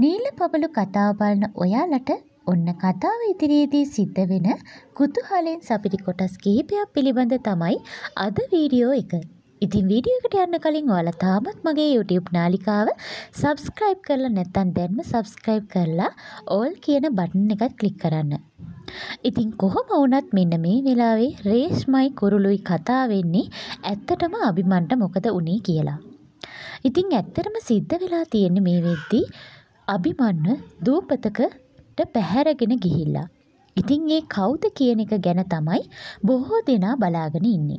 නීල පබළු කතාව බලන ඔයාලට ඔන්න කතාව ඉදිරියේදී සිද්ධ වෙන කුතුහලයෙන් සපිරි කොටස් කිහිපයක් පිළිබඳ තමයි අද වීඩියෝ එක. ඉතින් වීඩියෝ එකට යන්න කලින් ඔයාලා තාමත් මගේ YouTube නාලිකාව subscribe කරලා නැත්නම් දැන්ම subscribe කරලා all කියන බටන් එකත් ක්ලික් කරන්න. ඉතින් කොහොම වුණත් මෙන්න මේ වෙලාවේ රේෂ්මයි කුරුළුයි කතා වෙන්නේ ඇත්තටම අභිමන්ට මොකද වුනේ කියලා. ඉතින් ඇත්තටම සිද්ධ වෙලා තියෙන්නේ මේ වෙද්දී අභිමන්ව දූපතකට පැහැරගෙන ගිහිල්ලා. ඉතින් ඒ කවුද කියන එක ගැන තමයි බොහෝ දෙනා බලාගෙන ඉන්නේ.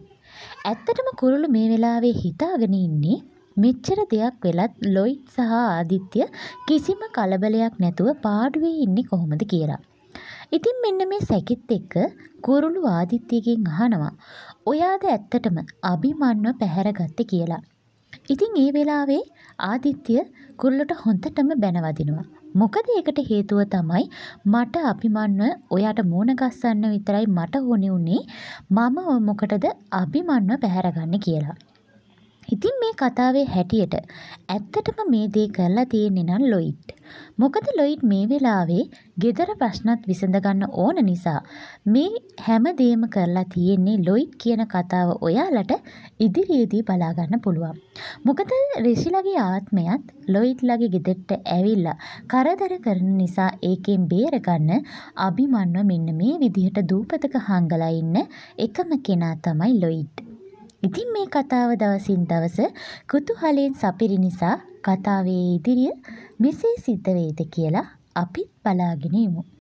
ඇත්තටම කුරුළු මේ වෙලාවේ හිතාගෙන ඉන්නේ මෙච්චර දෙයක් වෙලත් ලොයිඩ් සහ ආදිත්‍ය කිසිම කලබලයක් නැතුව පාඩුවේ ඉන්නේ කොහොමද කියලා. ඉතින් මෙන්න මේ සැකෙත් එක්ක කුරුළු ආදිත්‍යගෙන් අහනවා ඔයාද ඇත්තටම අභිමන්ව පැහැරගත්තේ කියලා. ඉතින් ඒ වෙලාවේ ආදිත්‍ය කුරුල්ලට හොඳටම බැනවදිනවා. මොකද ඒකට හේතුව තමයි මට අභිමන්ව ඔයාට මූණ ගස්සන්න විතරයි මට ඕනේ උනේ මම මොකටද අභිමන්ව පැහැරගන්නේ කියලා. ඉතින් මේ කතාවේ හැටියට ඇත්තටම මේ දේ කරලා තියෙන්නේ නම් ලොයිඩ්. මොකද ලොයිඩ් මේ වෙලාවේ ගෙදර ප්‍රශ්නත් විසඳගන්න ඕන නිසා මේ හැම දේම කරලා තියෙන්නේ ලොයිඩ් කියන කතාව ඔයාලට ඉදිරියේදී බලා ගන්න පුළුවන්. මොකද රිෂිලගේ ආත්මයත් ලොයිඩ්ලගේ ගෙදරට ඇවිල්ලා කරදර කරන නිසා ඒකෙන් බේරගන්න අභිමන්ව මෙන්න මේ විදිහට දූපතක හංගලා ඉන්න එකම කෙනා තමයි ලොයිඩ්. ඉතින් මේ කතාව දවසින් දවස කුතුහලයෙන් සපිරි නිසා කතාවේ ඉදිරිය මෙසේ සිද්ධ වෙයිද කියලා අපිත් බලාගෙන ඉමු.